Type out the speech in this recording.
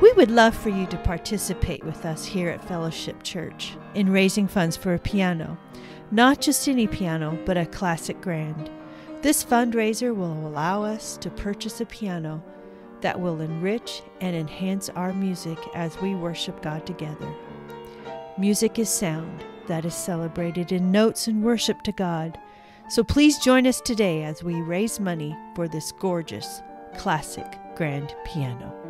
We would love for you to participate with us here at Fellowship Church in raising funds for a piano. Not just any piano, but a classic grand. This fundraiser will allow us to purchase a piano that will enrich and enhance our music as we worship God together. Music is sound that is celebrated in notes and worship to God. So please join us today as we raise money for this gorgeous classic grand piano.